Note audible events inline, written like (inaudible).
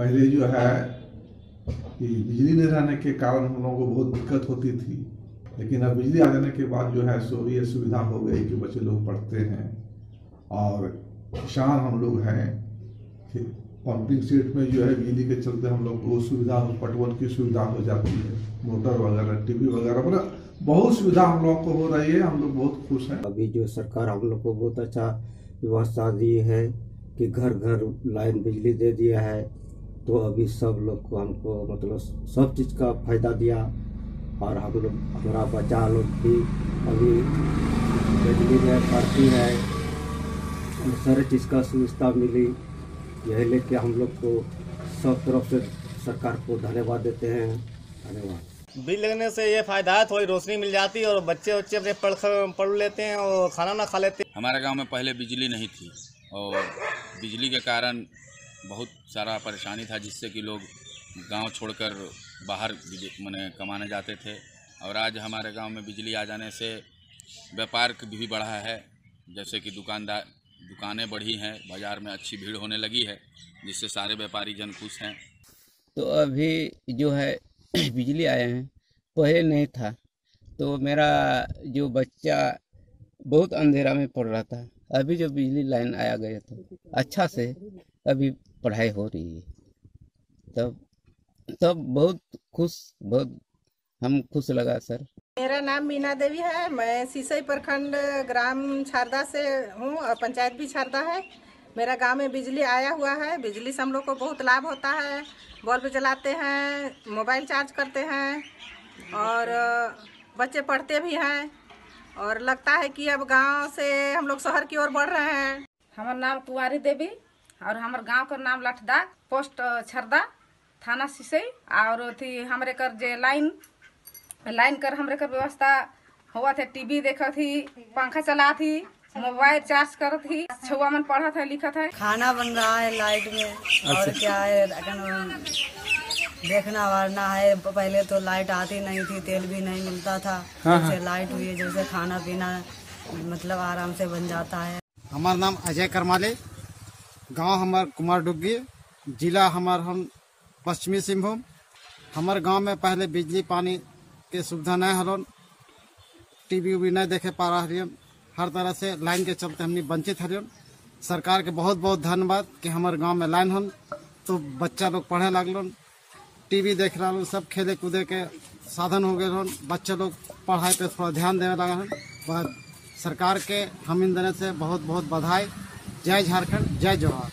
पहले जो है कि बिजली नहीं रहने के कारण हम लोगों को बहुत दिक्कत होती थी, लेकिन अब बिजली आ जाने के बाद जो है सो ये सुविधा हो गई कि बच्चे लोग पढ़ते हैं और किसान हम लोग हैं पंपिंग सेट में जो है बिजली के चलते हम लोग को सुविधा हो पटवन की सुविधा हो जाती है, मोटर वगैरह, टीवी वगैरह मतलब बहुत सुविधा हम लोग को हो रही है, हम लोग बहुत खुश हैं। अभी जो सरकार हम लोग को बहुत अच्छा व्यवस्था दी है कि घर घर लाइन बिजली दे दिया है तो अभी सब लोग को हमको मतलब सब चीज़ का फ़ायदा दिया और हम लोग हमारा बच्चा लोग भी अभी बिजली में पढ़ती है। सारे चीज़ का सुविधा मिली। यही लेके हम लोग को सब तरफ़ से सरकार को धन्यवाद देते हैं। धन्यवाद। बिल लगने से ये फ़ायदा है थोड़ी रोशनी मिल जाती है और बच्चे बच्चे अपने पढ़ पढ़ लेते हैं और खाना ना खा लेते हैं। हमारे गाँव में पहले बिजली नहीं थी और बिजली के कारण बहुत सारा परेशानी था जिससे कि लोग गाँव छोड़कर बाहर मैंने कमाने जाते थे। और आज हमारे गाँव में बिजली आ जाने से व्यापार भी बढ़ा है। जैसे कि दुकानदार दुकानें बढ़ी हैं, बाज़ार में अच्छी भीड़ होने लगी है, जिससे सारे व्यापारी जन खुश हैं। तो अभी जो है, (clears throat) बिजली आए हैं, पहले नहीं था। तो मेरा जो बच्चा बहुत अंधेरा में पड़ रहा था। अभी जो बिजली लाइन आया गया तो अच्छा से अभी पढ़ाई हो रही है। तब तब बहुत खुश, बहुत हम खुश लगा सर। मेरा नाम मीना देवी है। मैं सीसई प्रखंड ग्राम छारदा से हूँ और पंचायत भी छारदा है। मेरा गाँव में बिजली आया हुआ है। बिजली से हम लोग को बहुत लाभ होता है। बल्ब जलाते हैं, मोबाइल चार्ज करते हैं और बच्चे पढ़ते भी हैं। और लगता है कि अब गाँव से हम लोग शहर की ओर बढ़ रहे हैं। हमार नाम कुंवारी देवी और हमारे गाँव का नाम लठदा पोस्ट छरदा थाना सिसई। और थी हमरे कर जे लाइन लाइन कर हमरे कर व्यवस्था हुआ थे टीवी देखा थी पंखा चला थी मोबाइल चार्ज कर थी छुआ मन पढ़ा था लिखा था खाना बन रहा है लाइट में। और क्या है देखना वारना है। पहले तो लाइट आती नहीं थी तेल भी नहीं मिलता था। जैसे लाइट हुई है जैसे खाना पीना मतलब आराम से बन जाता है। हमार नाम अजय करमाले। गाँव हमार कुमार डुग्गी जिला हमार हम पश्चिमी सिंहभूम हमार गाँव में पहले बिजली पानी के सुविधा नहीं हलन टीवी उवी नहीं देखे पा रहा हरियन। हर तरह से लाइन के चलते हमने वंचित हरियन। सरकार के बहुत बहुत धन्यवाद कि हमारे गाँव में लाइन हन तो बच्चा लोग पढ़े लगलन टीवी देख रहा हूँ, सब खेले कूदे के साधन हो गए बच्चे लोग पढ़ाई पे थोड़ा ध्यान देने लगा सरकार के हम इन से बहुत बहुत बधाई। जय झारखंड, जय जवाहर